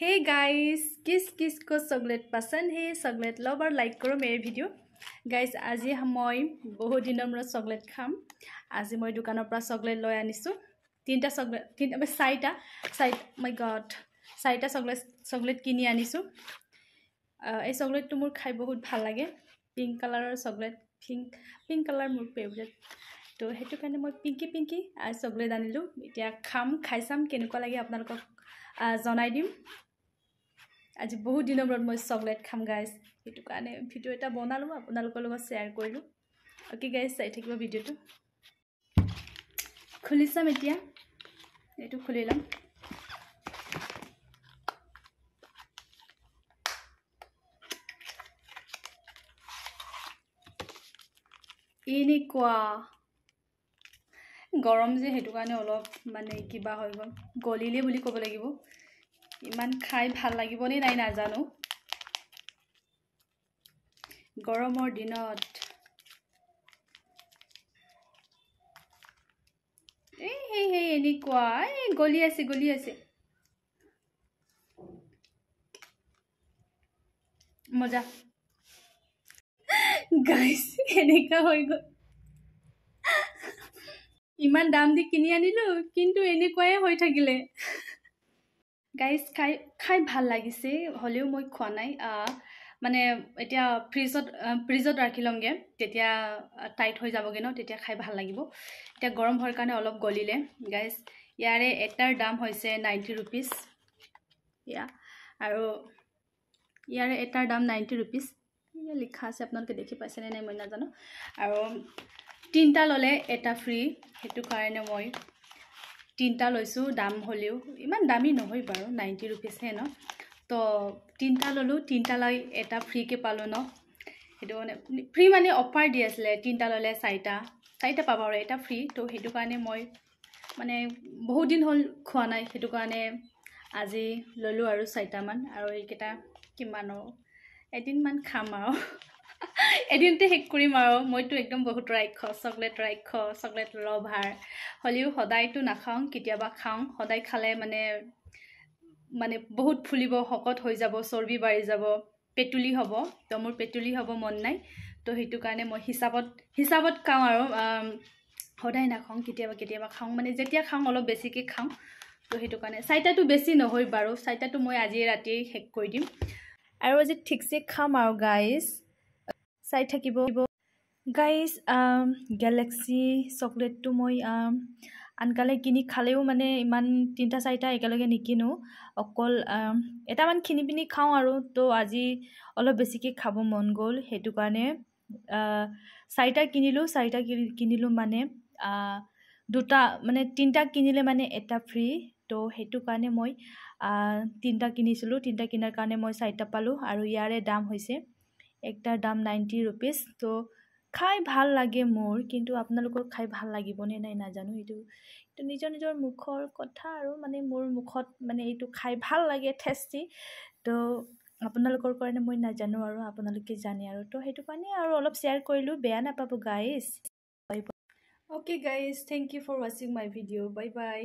হেই guys কিচ কিচ ক চকলেট পাচন্দ হে চকলেট লব আৰু লাইক কৰোঁ এই ভিডিঅ' গাইজ আজি মই বহুত দিনৰ মূৰত চকলেট খাম আজি মই দোকানৰ পৰা চকলেট লৈ আনিছোঁ তিনিটা চকলেট তিনিটা চাৰিটা চাৰি মই গড চাৰিটা চকলেট চকলেট কিনি আনিছোঁ এই চকলেটটো মোৰ খাই বহুত ভাল লাগে পিংক কালাৰৰ চকলেট পিংক পিংক কালাৰ মোৰ ফেভৰেট তো সেইটো কাৰণে মই পিংকি পিংকি চকলেট আনিলোঁ এতিয়া খাম খাই চাম কেনেকুৱা লাগে আপোনালোকক জনাই দিম আজি বহুত দিনৰ মূৰত মই চকলেট খাম গাইজ সেইটো কাৰণে ভিডিঅ' এটা বনালোঁ আপোনালোকৰ লগত শ্বেয়াৰ কৰিলোঁ। অ'কে গাইজ চাই থাকিব ভিডিঅ'টো। খুলি চাম এতিয়া। এইটো খুলি ল'ম। এনেকুৱা। গৰম যে সেইটো কাৰণে অলপ মানে কিবা হৈ গ'ল। গলিলে বুলি ক'ব লাগিব। ইমান খাই ভাল লাগিবনে নাই নাজানো। গৰমৰ দিনত। এই সেই এনেকুৱা এই গলি আছে গলি আছে। মজা। গাইছ এনেকুৱা হৈ গ'ল। ইমান দাম দি কিনি আনিলোঁ কিন্তু এনেকুৱাই হৈ থাকিলে। গাইজ খাই খাই ভাল লাগিছে হ'লেও মই খোৱা নাই। মানে এতিয়া ফ্ৰিজত ফ্ৰিজত ৰাখি ল'মগৈ তেতিয়া টাইট হৈ যাবগৈ ন তেতিয়া খাই ভাল লাগিব। এতিয়া গৰম হোৱাৰ কাৰণে অলপ গলিলে। গাইজ ইয়াৰে এটাৰ দাম হৈছে নাইণ্টি ৰুপিজ ইয়া আৰু ইয়াৰে এটাৰ দাম নাইণ্টি ৰুপিজ লিখা আছে আপোনালোকে দেখি পাইছেনে নাই মই নাজানো। আৰু তিনিটা ল'লে এটা ফ্ৰী সেইটো কাৰণে মই তিনিটা লৈছোঁ দাম হ'লেও ইমান দামী নহয় বাৰু নাইণ্টি ৰুপিজহে ন। তো তিনিটা ল'লোঁ তিনিটা লৈ এটা ফ্ৰীকৈ পালোঁ ন। সেইটো মানে ফ্ৰী মানে অফাৰ দি আছিলে তিনিটা ল'লে চাৰিটা চাৰিটা পাব আৰু এটা ফ্ৰী। তো সেইটো কাৰণে মই মানে বহুত দিন হ'ল খোৱা নাই সেইটো কাৰণে আজি ল'লোঁ আৰু চাৰিটামান আৰু এইকেইটা কিমান এদিনমান খাম আৰু। এদিনতে শেষ কৰিম আৰু। মইতো একদম বহুত ৰাক্ষস চকলেট ৰাক্ষস চকলেট লভাৰ হ'লেও সদায়তো নাখাওঁ কেতিয়াবা খাওঁ। সদায় খালে মানে মানে বহুত ফুলিব শকত হৈ যাব চৰ্বি বাঢ়ি যাব পেটুলি হ'ব। তো মোৰ পেটুলি হ'ব মন নাই। তো সেইটো কাৰণে মই হিচাপত হিচাপত খাওঁ আৰু সদায় নাখাওঁ কেতিয়াবা কেতিয়াবা খাওঁ। মানে যেতিয়া খাওঁ অলপ বেছিকৈ খাওঁ। তো সেইটো কাৰণে চাৰিটাটো বেছি নহয় বাৰু। চাৰিটাটো মই আজি ৰাতিয়েই শেষ কৰি দিম। আৰু আজি ঠিকছে খাম আৰু গাইজ চাই থাকিব। গাইজ গেলেক্সি চকলেটটো মই আনকালে কিনি খালেও মানে ইমান তিনিটা চাৰিটা একেলগে নিকিনো। অকল এটামান কিনি পিনি খাওঁ আৰু তো আজি অলপ বেছিকৈ খাব মন গ'ল সেইটো কাৰণে। চাৰিটা কিনিলোঁ চাৰিটা কিনিলোঁ মানে। দুটা মানে তিনিটা কিনিলে মানে এটা ফ্ৰী তো সেইটো কাৰণে মই তিনিটা কিনিছিলোঁ। তিনিটা কিনাৰ কাৰণে মই চাৰিটা পালোঁ আৰু ইয়াৰে দাম হৈছে একটাৰ দাম নাইণ্টি ৰুপিজ তো খাই ভাল লাগে মোৰ কিন্তু আপোনালোকৰ খাই ভাল লাগিবনে নাই নাজানো। এইটো এইটো নিজৰ নিজৰ মুখৰ কথা আৰু মানে মোৰ মুখত মানে এইটো খাই ভাল লাগে টেষ্টি তো আপোনালোকৰ কাৰণে মই নাজানো আৰু আপোনালোকে জানে আৰু। তো সেইটো কাৰণে আৰু অলপ শ্বেয়াৰ কৰিলোঁ বেয়া নাপাব guys okay guys thank you for ৱাচিং মাই ভিডিঅ' বাই বাই